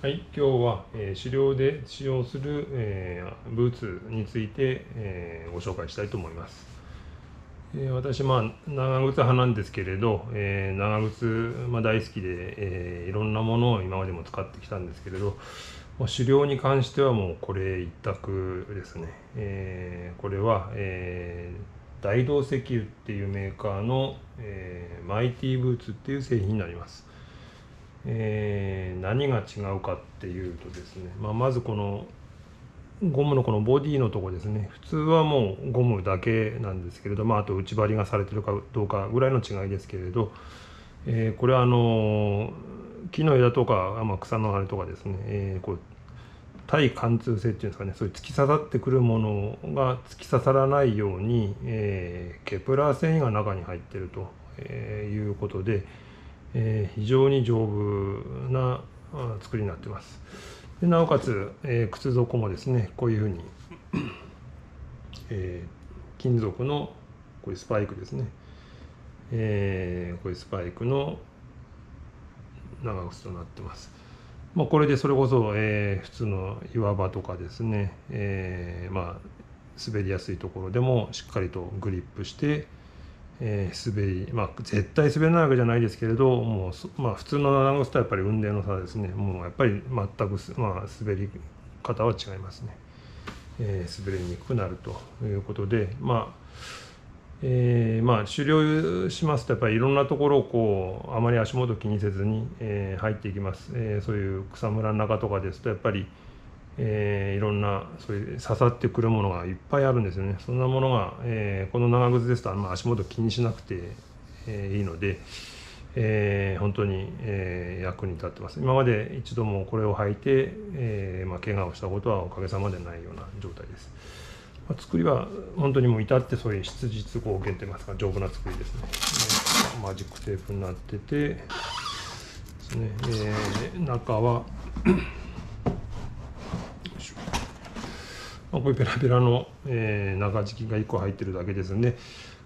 はい、今日は、えー、狩猟で使用する、えー、ブーツについて、えー、ご紹介したいと思います。えー、私、まあ、長靴派なんですけれど、えー、長靴、まあ、大好きで、えー、いろんなものを今までも使ってきたんですけれど、まあ、狩猟に関してはもうこれ一択ですね。えー、これは、えー、大同石油っていうメーカーの、えー、マイティブーツっていう製品になります。えー、何が違うかっていうとですね、まあ、まずこのゴムのこのボディのとこですね。普通はもうゴムだけなんですけれど、まあ、あと内張りがされてるかどうかぐらいの違いですけれど、えー、これはあの木の枝とか、まあ、草の葉とかですね、えー、こう対貫通性っていうんですかね。そういう突き刺さってくるものが突き刺さらないように、えー、ケブラー繊維が中に入ってると、えいうことで、えー、非常に丈夫な作りになってます。でなおかつ、えー、靴底もですねこういうふうに、えー、金属のこういうスパイクですね、えー、こういうスパイクの長靴となってます。まあ、これでそれこそ、えー、普通の岩場とかですね、えー、まあ滑りやすいところでもしっかりとグリップして、えー、滑りまあ絶対滑らないわけじゃないですけれどもう、まあ、普通の長靴とはやっぱり運転の差ですね。もうやっぱり全く、まあ、滑り方は違いますね、えー、滑りにくくなるということでまあえー、まあ狩猟しますとやっぱりいろんなところをこうあまり足元気にせずに、えー、入っていきます、えー、そういう草むらの中とかですとやっぱりえー、いろんなそういう刺さってくるものがいっぱいあるんですよね。そんなものが、えー、この長靴ですと、ま、足元気にしなくて、えー、いいので、えー、本当に、えー、役に立ってます。今まで一度もこれを履いて、えーまあ、怪我をしたことはおかげさまでないような状態です、まあ、作りは本当にもう至ってそういう質実合限といいますか丈夫な作りですね、えー、マジックテープになっててですね、えー、中はこういうペラペラの、えー、中敷きが1個入ってるだけですんで、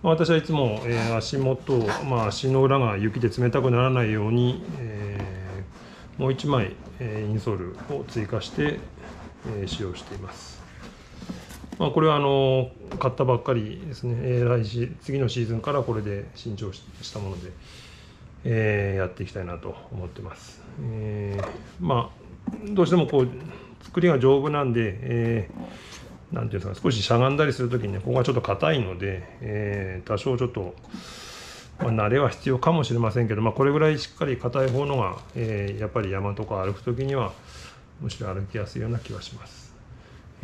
まあ、私はいつも、えー、足元、まあ、足の裏が雪で冷たくならないように、えー、もう1枚、えー、インソールを追加して、えー、使用しています。まあ、これはあの買ったばっかりですね、えー、来し次のシーズンからこれで新調したもので、えー、やっていきたいなと思ってます。えー、まあどうしてもこう作りが丈夫なんで、えーなんていうんですか少ししゃがんだりする時にねここがちょっと硬いので、えー、多少ちょっと、まあ、慣れは必要かもしれませんけど、まあ、これぐらいしっかり硬い方のが、えー、やっぱり山とか歩く時にはむしろ歩きやすいような気はします。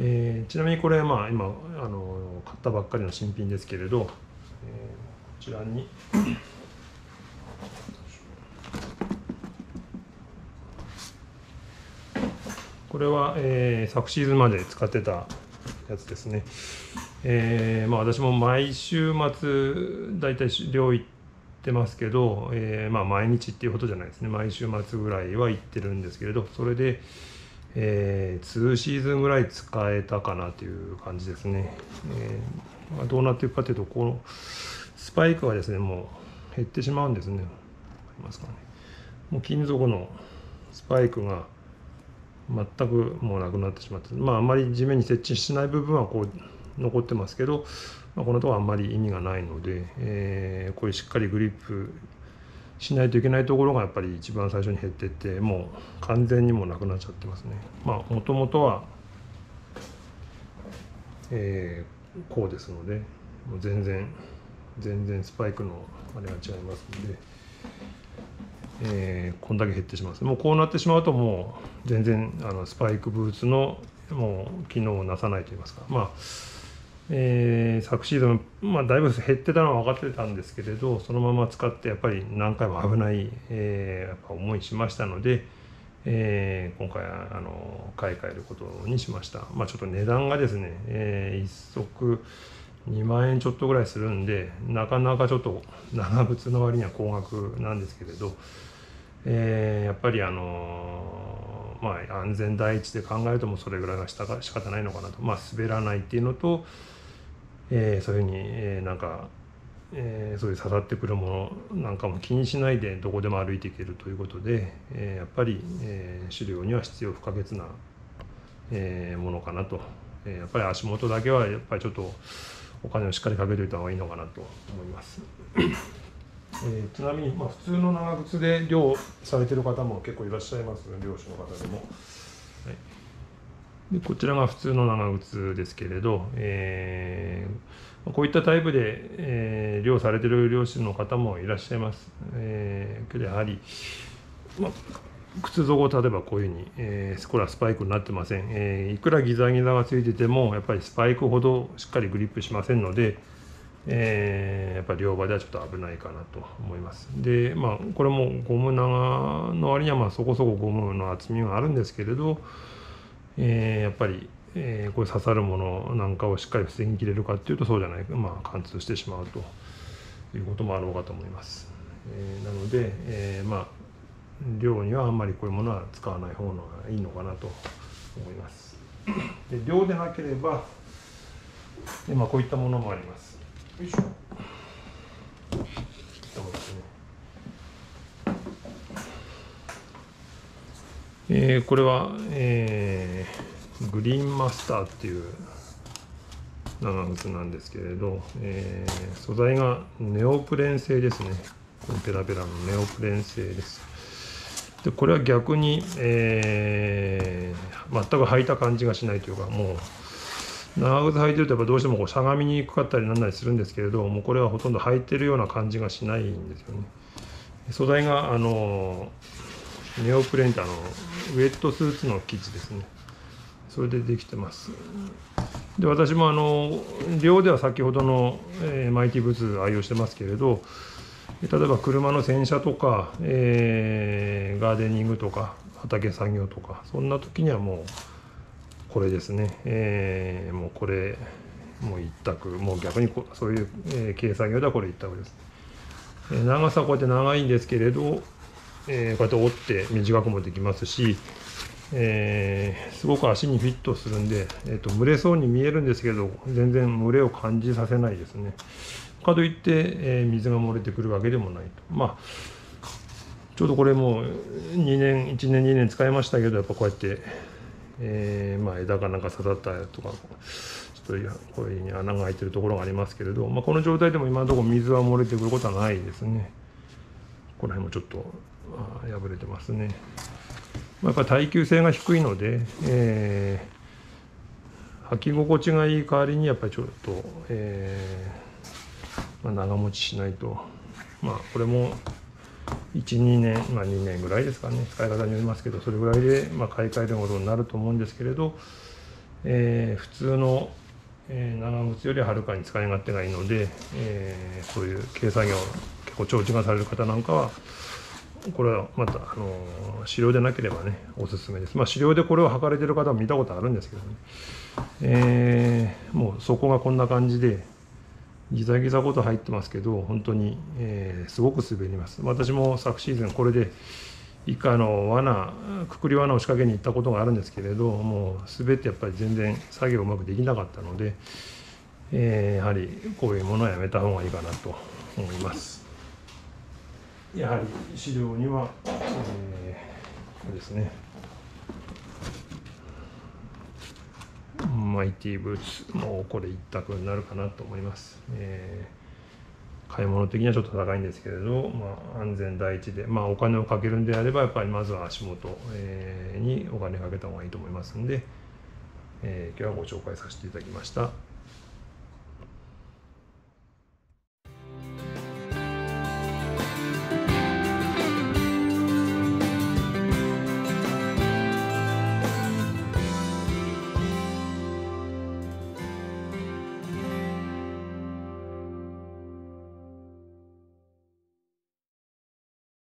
えー、ちなみにこれまあ今あの買ったばっかりの新品ですけれど、えー、こちらにこれは、えー、昨シーズンまで使ってたやつですね。えー、まあ私も毎週末大体寮行ってますけど、えー、まあ毎日っていうことじゃないですね。毎週末ぐらいは行ってるんですけれど、それで、えー、2シーズンぐらい使えたかなという感じですね。えーまあ、どうなっていくかというと、このスパイクはですね、もう減ってしまうんですね。ありますかね。もう金属のスパイクが全くもうなくなってしまってまああんまり地面に設置しない部分はこう残ってますけど、まあ、このところあんまり意味がないので、えー、こういうしっかりグリップしないといけないところがやっぱり一番最初に減っててもう完全にもなくなっちゃってますね。まあもともとは、えー、こうですのでもう全然全然スパイクのあれが違いますので。えー、こんだけ減ってしまうもうこうなってしまうともう全然あのスパイクブーツのもう機能をなさないといいますか。まあえー、昨シーズン、まあ、だいぶ減ってたのは分かってたんですけれどそのまま使ってやっぱり何回も危ない、えー、やっぱ思いしましたので、えー、今回あの買い替えることにしました。まあちょっと値段がですね、えー、一足2万円ちょっとぐらいするんでなかなかちょっと長靴の割には高額なんですけれどえー、やっぱりあのー、まあ安全第一で考えるともそれぐらいがしたか仕方ないのかなとまあ滑らないっていうのと、えー、そういうふうに、えー、なんかえー、そういう刺さってくるものなんかも気にしないでどこでも歩いていけるということで、えー、やっぱり、えー、狩猟には必要不可欠な、えー、ものかなと、えー、やっぱり足元だけはやっぱりちょっとお金をしっかりかけておいた方がいいのかなと思います。えー、ちなみに、まあ、普通の長靴で漁されてる方も結構いらっしゃいます漁師の方でも。はい、でこちらが普通の長靴ですけれど、えー、こういったタイプで、えー、漁されてる漁師の方もいらっしゃいます。えー、けどやはり、まあ、靴底例えばこういうふうに、えー、これはスパイクになってません、えー、いくらギザギザがついててもやっぱりスパイクほどしっかりグリップしませんので、えー、やっぱり両場ではちょっと危ないかなと思います。で、まあ、これもゴム長の割にはまあそこそこゴムの厚みがあるんですけれど、えー、やっぱり、えー、これ刺さるものなんかをしっかり防ぎきれるかっていうとそうじゃないか、まあ、貫通してしまうということもあろうかと思います。えー、なので、えー、まあ量にはあんまりこういうものは使わない方がいいのかなと思います。で量でなければ、でまあ、こういったものもあります。よいしょ。えー、これは、えー、グリーンマスターっていう長靴なんですけれど、えー、素材がネオプレン製ですね。このペラペラのネオプレン製です。でこれは逆に、えー、全く履いた感じがしないというかもう長靴履いてるとやっぱどうしてもこうしゃがみにくかったりなんなりするんですけれどもうこれはほとんど履いてるような感じがしないんですよね。素材があのネオプレンターのウェットスーツの生地ですね。それでできてます。で私もあの寮では先ほどの、えー、マイティブーツ愛用してますけれど例えば車の洗車とか、えー、ガーデニングとか畑作業とかそんな時にはもうこれですね、えー、もうこれもう一択。もう逆にこそういう、えー、軽作業ではこれ一択です、えー、長さはこうやって長いんですけれど、えー、こうやって折って短くもできますし、えー、すごく足にフィットするんで、えーと、蒸れそうに見えるんですけど全然蒸れを感じさせないですね。かといって、えー、水が漏れてくるわけでもないと。まあちょうどこれもう2年1年2年使いましたけどやっぱこうやってえー、まあ、枝がなんか刺さったとかちょっとこういうふうに穴が開いてるところがありますけれど、まあ、この状態でも今のところ水は漏れてくることはないですね。この辺もちょっと破れてますね、まあ、やっぱ耐久性が低いので、えー、履き心地がいい代わりにやっぱりちょっと、えーまあ、長持ちしないとまあこれも12年、まあ、2年ぐらいですかね使い方によりますけどそれぐらいで、まあ、買い替えることになると思うんですけれど、えー、普通の、えー、長靴よりはるかに使い勝手がいいので、えー、そういう軽作業結構長時間される方なんかはこれはまた、あの狩猟でなければねおすすめです。まあ、狩猟でこれを履かれてる方も見たことあるんですけどね、えー、もう底がこんな感じでギザギザごと入ってますけど本当に、えー、すごく滑ります。私も昨シーズンこれで一回の罠くくり罠を仕掛けに行ったことがあるんですけれどもう滑ってやっぱり全然作業うまくできなかったので、えー、やはりこういうものはやめた方がいいかなと思います。やはり資料には、えー、ですね。マイティブーツもうこれ一択になるかなと思います、えー、買い物的にはちょっと高いんですけれど、まあ、安全第一で、まあ、お金をかけるんであればやっぱりまずは足元、えー、にお金かけた方がいいと思いますんで、えー、今日はご紹介させていただきました。